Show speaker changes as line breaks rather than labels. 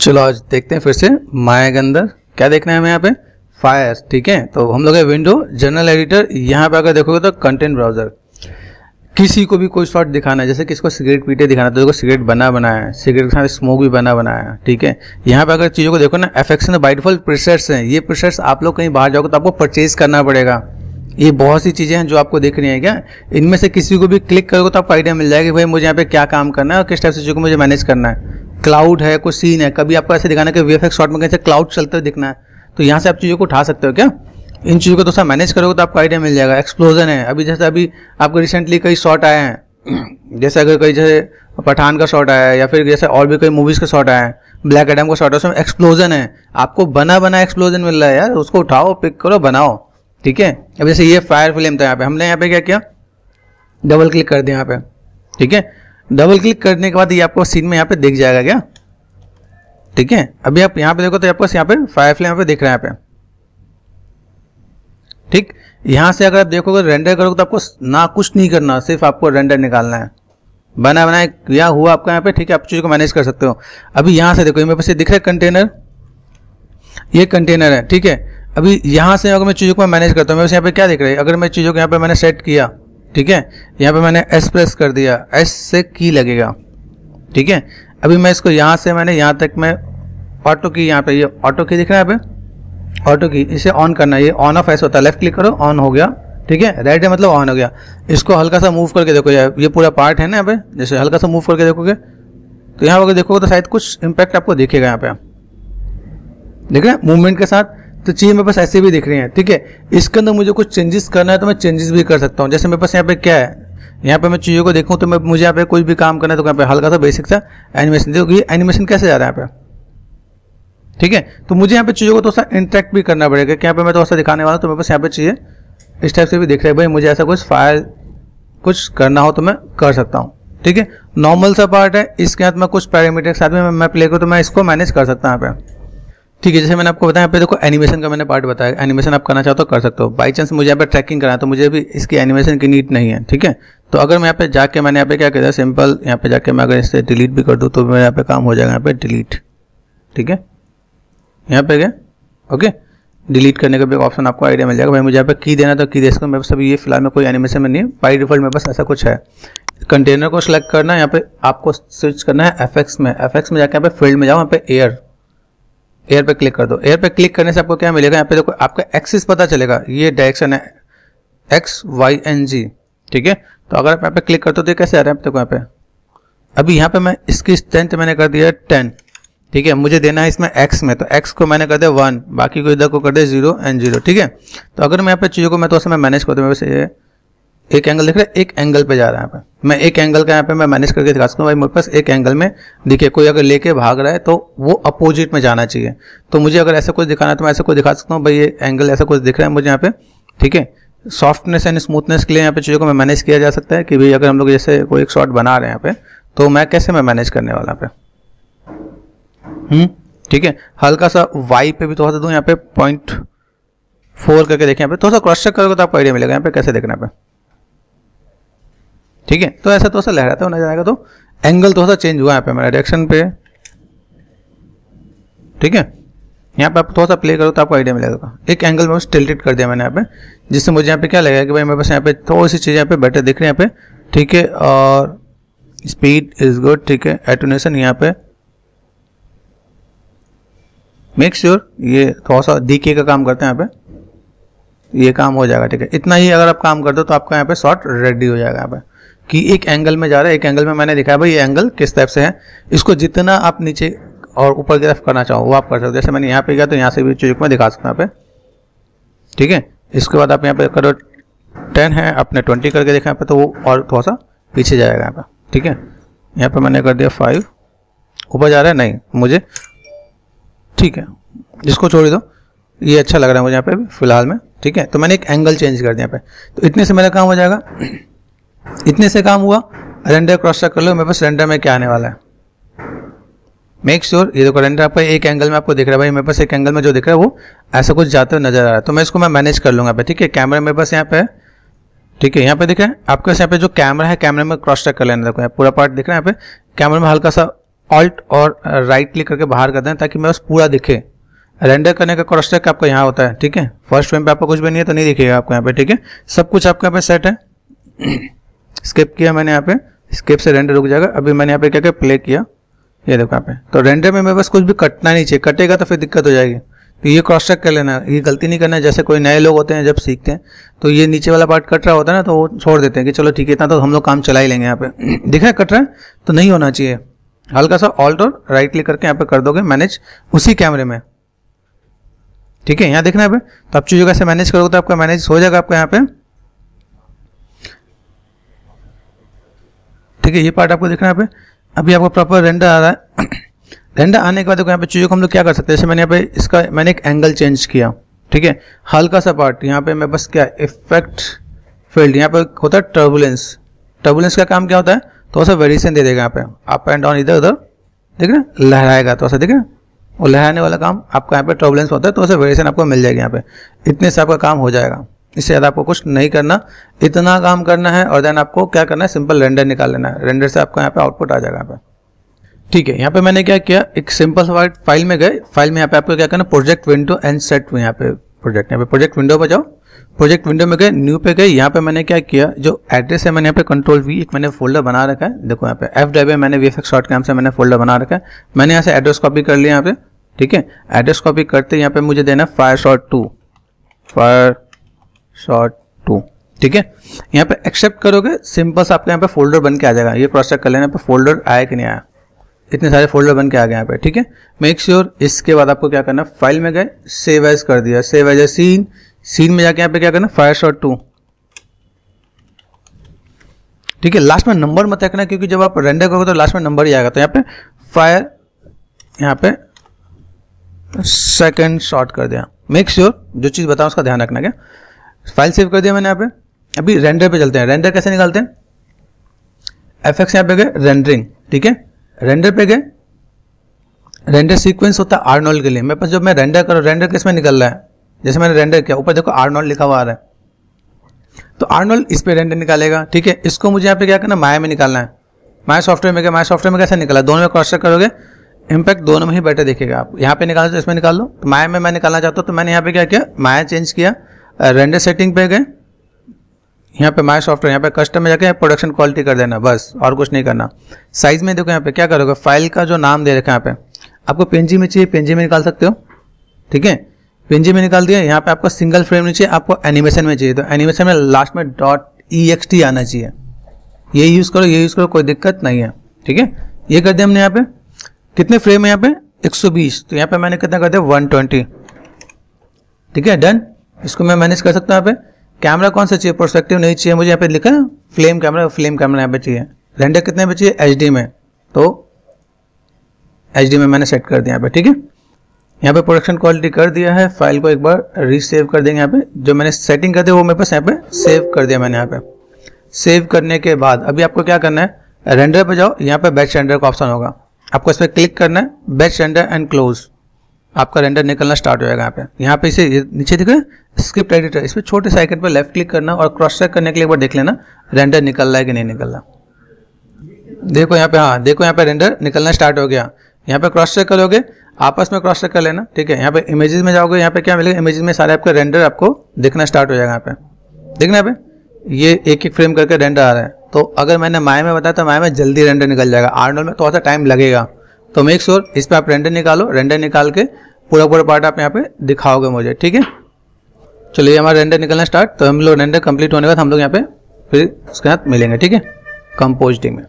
चलो आज देखते हैं फिर से माया के अंदर। क्या देखना है हमें यहाँ पे? फायर ठीक है? तो हम लोग है विंडो जनरल एडिटर यहाँ पे अगर देखोगे तो कंटेंट ब्राउज़र किसी को भी कोई शॉट दिखाना है, जैसे किसको सिगरेट पीटे दिखाना है तो देखो सिगरेट बना बनाया है, सिगरेट के साथ स्मोक भी बना बनाया है, ठीक है? यहाँ पे अगर चीज़ों को देखो ना एफेक्शन बाई डिफ़ॉल्ट प्रिसेट्स हैं। ये प्रिसेट्स आप लोग कहीं बाहर जाओगे तो आपको परचेज करना पड़ेगा। ये बहुत सी चीज़ें हैं जो आपको दिख रही हैं क्या? इनमें से किसी को भी क्लिक करोगे तो आपको आइडिया मिल जाएगा, भाई मुझे यहाँ पे क्या काम करना है और किस टाइप से चीज़ों को मुझे मैनेज करना है। क्लाउड है, कोई सीन है, कभी आपको ऐसे दिखाना है कि वी एफ़ शॉट में कैसे क्लाउड चलते हुए दिखना है तो यहाँ से आप चीज़ों को उठा सकते हो क्या? इन चीज़ों को तो मैनेज करोगे तो आपको आइडिया मिल जाएगा। एक्सप्लोजन है, अभी जैसे अभी आपको रिसेंटली कई शॉट आए हैं, जैसे अगर कई जैसे पठान का शॉट आया है, या फिर जैसे और भी कई मूवीज़ का शॉट आया है ब्लैक एडम का शॉट है, उसमें एक्सप्लोजन है। आपको बना बना एक्सप्लोजन मिल रहा है यार, उसको उठाओ पिक करो, बनाओ, ठीक है? अब जैसे ये फायर फ़िल्म था यहाँ पे, हमने यहाँ पे क्या किया? डबल क्लिक कर दिया यहाँ पे, ठीक है? डबल क्लिक करने के बाद ये आपको सीन में यहाँ पे दिख जाएगा क्या? ठीक है? अभी आप यहाँ पे देखो तो आपको यहाँ पे फायर फ्लेम यहाँ पे दिख रहा है यहाँ पे। ठीक? यहाँ से अगर आप देखोगे रेंडर करोगे तो आपको ना कुछ नहीं करना, सिर्फ़ आपको रेंडर निकालना है। बना बनाया किया हुआ आपका यहाँ पे, ठीक है, आप चीज़ को मैनेज कर सकते हो। अभी यहाँ से देखो मेरे पास दिख रहा है कंटेनर ये कंटेनर है, ठीक है? अभी यहाँ से अगर मैं चीज़ों को मैनेज करता हूँ, मेरे यहाँ पे क्या दिख रहा है? अगर मैं चीज़ों को यहाँ पे मैंने सेट किया ठीक है? यहाँ पे मैंने एस प्रेस कर दिया। एस से की लगेगा। ठीक है? अभी मैं इसको यहाँ से मैंने यहाँ तक मैं ऑटो की यहाँ पे, ये ऑटो की दिख रहा है यहाँ ऑटो की इसे ऑन करना ये ऑन ऑफ़ ऐसा होता है। लेफ़्ट क्लिक करो ऑन हो गया। ठीक है? राइट है मतलब ऑन हो गया। इसको हल्का सा मूव करके देखो। यार ये पूरा पार्ट है ना यहाँ पे? जैसे हल्का सा मूव करके देखोगे तो यहाँ पर देखोगे तो शायद कुछ इंपैक्ट आपको दिखेगा यहाँ पे। देख रहे हैं? मूवमेंट के साथ। तो चीज़ मेरे पास ऐसे भी दिख रही है, ठीक है? इसके अंदर मुझे कुछ चेंजेस करना है तो मैं चेंजेस भी कर सकता हूँ। जैसे मेरे पास यहाँ पे क्या है? यहाँ पे मैं चीज़ों को देखूँ तो मैं, मुझे यहाँ पे कोई भी काम करना है तो यहाँ पे हल्का सा बेसिक सा एनिमेशन देखो, ये एनिमेशन कैसे जा रहा है यहाँ पे? ठीक है? तो मुझे यहाँ पे चीज़ों को थोड़ा सा इंटरेक्ट भी करना पड़ेगा कि यहाँ पे मैं थोड़ा सा दिखाने वाला हूँ तो मेरे पास यहाँ पे चाहिए इस टाइप से भी दिख रहा है। भाई, मुझे ऐसा कुछ फायर कुछ करना हो तो मैं कर सकता हूँ। ठीक है? नॉर्मल सा पार्ट है, इसके साथ मैं कुछ पैरामीटर के साथ में, मैं प्ले करूँ तो मैं इसको मैनेज कर सकता हूँ यहाँ पे। ठीक है जैसे मैंने आपको बताया यहाँ पे देखो एनिमेशन का मैंने पार्ट बताया एनिमेशन आप करना चाहो तो कर सकते हो बाई चांस मुझे यहाँ पे ट्रैकिंग करना है तो मुझे भी इसकी एनिमेशन की नीड नहीं है ठीक है तो अगर मैं यहाँ पे जाके मैंने यहाँ पे क्या किया सिंपल यहाँ पे जाके मैं अगर इससे डिलीट भी कर दूँ तो मेरे यहाँ पे काम हो जाएगा यहाँ पे डिलीट ठीक है यहाँ पे गए ओके डिलीट करने का भी ऑप्शन आपको आइडिया मिल जाएगा भाई मुझे यहाँ पे की देना तो की दे सकता हूँ मेरे पास अभी ये फ़िलहाल में कोई एनिमेशन में नहीं है बाई डिफ़ॉल्ट मेरे पास ऐसा कुछ है कंटेनर को सिलेक्ट करना है यहाँ पे आपको स्विच करना है एफ़ में एफ़ में जाकर यहाँ पे फ़ील्ड में जाओ यहाँ पे एयर एयर पे क्लिक कर दो। एयर पे क्लिक करने से आपको क्या मिलेगा? यहाँ पे देखो, आपका एक्सिस पता चलेगा। ये डायरेक्शन है एक्स वाई एन जी ठीक है? तो अगर आप यहाँ पे क्लिक करते हो तो कैसे आ रहा है? देखो यहाँ पे। अभी यहाँ पे मैं इसकी स्ट्रेंथ मैंने कर दिया टेन ठीक है? मुझे देना है इसमें एक्स में तो एक्स को मैंने कर दिया वन बाकी को इधर को कर दिया ज़ीरो एंड ज़ीरो ठीक है? तो अगर मैं यहाँ पे चीज़ों को, मैं तो मैं मैनेज कर दूँ वैसे ये एक एंगल दिख रहा है, एक एंगल पे जा रहा है यहाँ पे। मैं एक एंगल का यहाँ पे मैं मैनेज करके दिखा सकता हूँ भाई, मेरे पास एक एंगल में दिखे कोई अगर लेके भाग रहा है तो वो अपोजिट में जाना चाहिए। तो मुझे अगर ऐसा कुछ दिखाना है तो मैं ऐसा कुछ दिखा सकता हूँ, भाई, ये एंगल ऐसा कुछ दिख रहा है मुझे यहाँ पे, ठीक है? सॉफ्टनेस एंड स्मूथनेस के लिए यहाँ पे चीज़ों को मैं मैनेज किया जा सकता है कि भाई, अगर हम लोग जैसे कोई एक शॉट बना रहे हैं यहाँ पे तो मैं कैसे मैं मैनेज करने वाला पे? हम्म ठीक है? हल्का सा वाई पे भी थोड़ा सा दूँ, यहाँ पे पॉइंट फोर करके देखें यहाँ पे। थोड़ा सा क्रॉस चेक करोगे तो आपको आइडिया मिलेगा यहाँ पे कैसे देखना पे। ठीक है? तो ऐसा थोड़ा सा लहराता हुआ नज़र आएगा तो एंगल थोड़ा सा चेंज हुआ यहाँ पे मेरा डायरेक्शन पे। ठीक है? यहाँ पे आप थोड़ा सा प्ले करो तो आपको आइडिया मिलेगा। एक एंगल में टिल्टेड कर दिया मैंने यहाँ पे जिससे मुझे यहाँ पे क्या लगेगा कि भाई मेरे पास यहाँ पे थोड़ी सी चीज़ यहाँ पे बेटर दिख रही है यहाँ पे। ठीक है? और स्पीड इज़ गुड ठीक है? एटोनेशन यहाँ पे। मेक श्योर sure, ये थोड़ा सा डीके का काम करते हैं यहाँ पे। ये काम हो जाएगा ठीक है? इतना ही अगर आप काम कर दो तो आपका यहाँ पे शॉर्ट रेडी हो जाएगा यहाँ पे। कि एक एंगल में जा रहा है, एक एंगल में मैंने दिखाया, भाई, ये एंगल किस टाइप से है? इसको जितना आप नीचे और ऊपर की तरफ़ करना चाहो, वो आप कर सकते हो। जैसे मैंने यहाँ पे गया तो यहाँ से भी चीज़ मैं दिखा सकता हूँ यहाँ पे। ठीक है? इसके बाद आप यहाँ पे करो, टेन है, अपने ट्वेंटी करके देखा यहाँ पे तो वो और थोड़ा सा पीछे जाएगा यहाँ पे। ठीक है? यहाँ पे मैंने कर दिया फाइव ऊपर जा रहा है? नहीं, मुझे। ठीक है? इसको छोड़ दो। ये अच्छा लग रहा है मुझे यहाँ पे फ़िलहाल में। ठीक है? तो मैंने एक एंगल चेंज कर दिया यहाँ पे। तो इतने से मेरा काम हो जाएगा। इतने से काम हुआ। रेंडर क्रॉस चेक कर लो, मेरे पास रेंडर में क्या आने वाला है? मेक श्योर ये देखो रेंडर आपका एक एंगल में आपको दिख रहा है भाई, मेरे पास एक एंगल में जो दिख रहा है, वो ऐसा कुछ जाते हुए नज़र आ रहा है। तो मैं इसको मैं मैनेज कर लूँगा ठीक है? कैमरा मेरे पास यहाँ पे ठीक है, यहाँ पे दिख रहा है। आपके पास यहाँ पे जो कैमरा है कैमरे में क्रॉस चेक कर लेना। देखो पूरा पार्ट दिख रहा है यहाँ पे। कैमरे में हल्का सा ऑल्ट और राइट क्लिक करके बाहर कर दें ताकि मेरे पास पूरा दिखे। रेंडर करने का क्रॉस चेक आपका यहाँ होता है, ठीक है? फ़र्स्ट फ्रेम पे आपको कुछ भी नहीं है तो नहीं दिखेगा आपको यहाँ पे, ठीक है? सब कुछ आपके यहाँ पे सेट है। स्किप किया मैंने यहाँ पे। स्किप से रेंडर रुक जाएगा। अभी मैंने यहाँ पे क्या क्या? प्ले किया। ये देखो यहाँ पे। तो रेंडर में मेरे पास कुछ भी कटना नहीं चाहिए। कटेगा तो फिर दिक्कत हो जाएगी। तो ये क्रॉस चेक कर लेना। ये गलती नहीं करना जैसे कोई नए लोग होते हैं, जब सीखते हैं तो ये नीचे वाला पार्ट कट रहा होता है ना तो वो छोड़ देते हैं कि चलो ठीक है, इतना तो हम लोग काम चला ही लेंगे यहाँ पे। दिख है? कट रहा है? तो नहीं होना चाहिए। हल्का सा ऑल्ट और राइट क्लिक करके यहाँ पे कर दोगे। मैनेज उसी कैमरे में। ठीक है? यहाँ देखना है तो आप चीज़ों कैसे मैनेज करोगे तो आपका मैनेज हो जाएगा आपका यहाँ पे। ठीक है, ये पार्ट आपको देखना है पे। अभी आपको प्रॉपर रेंडर आ रहा है। रेंडर आने के बाद देखो यहाँ पे चीज़ों को हम लोग क्या कर सकते हैं। जैसे मैंने यहाँ पे इसका, मैंने एक एंगल चेंज किया, ठीक है। हल्का सा पार्ट यहाँ पे मैं बस क्या इफ़ेक्ट फ़ील्ड यहाँ पे होता है टर्बुलेंस टर्बुलेंस का काम क्या होता है? थोड़ा सा वेरिएशन दे देगा यहाँ पे। अप एंड डाउन इधर, उधर देख रहे लहराएगा थोड़ा सा देख रहे और लहराने वाला काम आपका यहाँ पे टर्बुलेंस होता है तो सा वेरिएशन आपको मिल जाएगी यहाँ पे। इतने से आपका काम हो जाएगा। इससे ज़्यादा आपको कुछ नहीं करना। इतना काम करना है और देन आपको क्या करना है? सिंपल रेंडर निकाल लेना है। रेंडर से आपका यहाँ पे आउटपुट आ जाएगा यहाँ पे। ठीक है, यहाँ पे मैंने क्या किया? एक सिंपल फ़ाइल में गए। फ़ाइल में यहाँ पे आपको क्या करना प्रोजेक्ट विंडो एंड सेट यहाँ पे प्रोजेक्ट यहाँ पे प्रोजेक्ट विंडो पर जाओ प्रोजेक्ट विंडो में गए न्यू पे गए। यहाँ पे मैंने क्या किया? जो एड्रेस है मैंने यहाँ पे कंट्रोल वी एक मैंने फोल्डर बना रखा है। देखो यहाँ पे एफ़ ड्राइव मैंने वी एफ़ शॉर्ट कैम से मैंने फोल्डर बना रखा है। मैंने यहाँ से एड्रेस कॉपी कर लिया यहाँ पे। ठीक है? एड्रेस कॉपी करते यहाँ पे मुझे देना fire shot two fire shot two, ठीक है? यहाँ पे एक्सेप्ट करोगे सिंपल सा आपके यहाँ पे फोल्डर बन के आ जाएगा। ये क्रॉस चेक कर लेना पे फोल्डर आया कि नहीं आया? इतने सारे फोल्डर बन के आ गए यहाँ पे, ठीक है? मेक श्योर इसके बाद आपको क्या करना फ़ाइल में गए सेव एज कर दिया। Save as a scene scene में जाके यहाँ पे क्या करना फायर शॉट टू ठीक है? लास्ट में नंबर मत रखना, क्योंकि जब आप रेंडर करोगे तो लास्ट में नंबर ही आएगा। तो यहाँ पे फायर यहाँ पे सेकेंड शॉट कर दिया। मेक श्योर जो चीज़ बताऊँ उसका ध्यान रखना, क्या? फ़ाइल सेव कर दिया मैंने यहाँ पे। अभी रेंडर पे चलते हैं। रेंडर कैसे निकालते हैं? एफ़ एक्स यहाँ पे गए रेंडरिंग ठीक है? रेंडर पे गए। रेंडर सीक्वेंस होता है आर्नोल्ड के लिए। मेरे पास जब मैं रेंडर करूँ रेंडर किसमें निकल रहा है? जैसे मैंने रेंडर किया, ऊपर देखो आर्नोल्ड लिखा हुआ आ रहा है। तो आर्नोल्ड इस पे रेंडर निकालेगा, ठीक है? इसको मुझे यहाँ पे क्या करना माया में निकालना है। माया सॉफ्टवेयर में क्या माया सॉफ्टवेयर में कैसे निकाला? दोनों में क्रॉस चेक करोगे इम्पैक्ट दोनों में ही बेटर देखेगा। आप यहाँ पे निकालो तो इसमें निकाल लो तो माया में मैं निकालना चाहता हूँ तो मैंने यहाँ पे क्या किया? माया चेंज किया। रेंडर सेटिंग पे गए। यहाँ पे माई सॉफ्टवेयर यहाँ पे कस्टम में जाके प्रोडक्शन क्वालिटी कर देना, बस, और कुछ नहीं करना। साइज़ में देखो यहाँ पे क्या करोगे? फ़ाइल का जो नाम दे रखा है यहाँ पे, आपको पेंजी में चाहिए पेंजी में निकाल सकते हो। ठीक है? पेंजी में निकाल दिया, यहाँ पे आपको सिंगल फ्रेम नहीं चाहिए, आपको एनिमेशन में चाहिए। तो एनिमेशन में लास्ट में डॉट ई एक्स टी आना चाहिए। ये यूज़ करो, ये यूज़ करो, कोई दिक्कत नहीं है। ठीक है? ये कर दिया हमने यहाँ पे। कितने फ्रेम है यहाँ पे? 120 तो यहाँ पे मैंने कितना कर दिया? 120 ठीक है? डन इसको मैं मैनेज कर सकता हूँ यहाँ पे। कैमरा कौन सा चाहिए? प्रोस्पेक्टिव नहीं चाहिए मुझे यहाँ पे लिखा। है फ्लेम कैमरा फ्लेम कैमरा यहाँ पे चाहिए। रेंडर कितने पे चाहिए? एच में। तो एचडी में मैंने सेट कर दिया यहाँ पे, ठीक है? यहाँ पे प्रोडक्शन क्वालिटी कर दिया है। फ़ाइल को एक बार रीसेव कर देंगे यहाँ पे। जो मैंने सेटिंग कर दिया वो मेरे पास यहाँ पे सेव कर दिया मैंने यहाँ पे। सेव करने के बाद अभी आपको क्या करना है? रेंडर पे जाओ। यहाँ पे बैच रेंडर का ऑप्शन होगा। आपको इस पर क्लिक करना है। बैच रेंडर एंड क्लोज आपका रेंडर निकलना स्टार्ट हो जाएगा यहाँ पे। यहाँ पे इसे नीचे दिखे स्क्रिप्ट एडिटर इस पर छोटे साइकिल पर लेफ़्ट क्लिक करना और क्रॉस चेक करने के लिए एक बार देख लेना रेंडर निकल रहा है कि नहीं निकल रहा देखो यहाँ पे हाँ देखो यहाँ पे रेंडर निकलना स्टार्ट हो गया। यहाँ पे क्रॉस चेक करोगे, आपस में क्रॉस चेक कर लेना, ठीक है? यहाँ पे इमेजेस में जाओगे, यहाँ पे क्या मिलेगा? इमेजेस में सारे आपके रेंडर आपको दिखना स्टार्ट हो जाएगा यहाँ पे। देखना यहाँ पे, ये एक एक फ्रेम करके रेंडर आ रहा है। तो अगर मैंने माया में बताया तो माया में जल्दी रेंडर निकल जाएगा। आर्नोल में थोड़ा सा टाइम लगेगा। तो मेक श्योर इस पर आप रेंडर निकालो रेंडर निकाल के पूरा पूरा पार्ट आप यहाँ पे दिखाओगे मुझे, ठीक है? चलिए, हमारा रेंडर निकलना स्टार्ट तो हम लोग रेंडर कंप्लीट होने के बाद हम लोग यहाँ पे फिर उसके साथ मिलेंगे, ठीक है? कंपोजिटिंग में।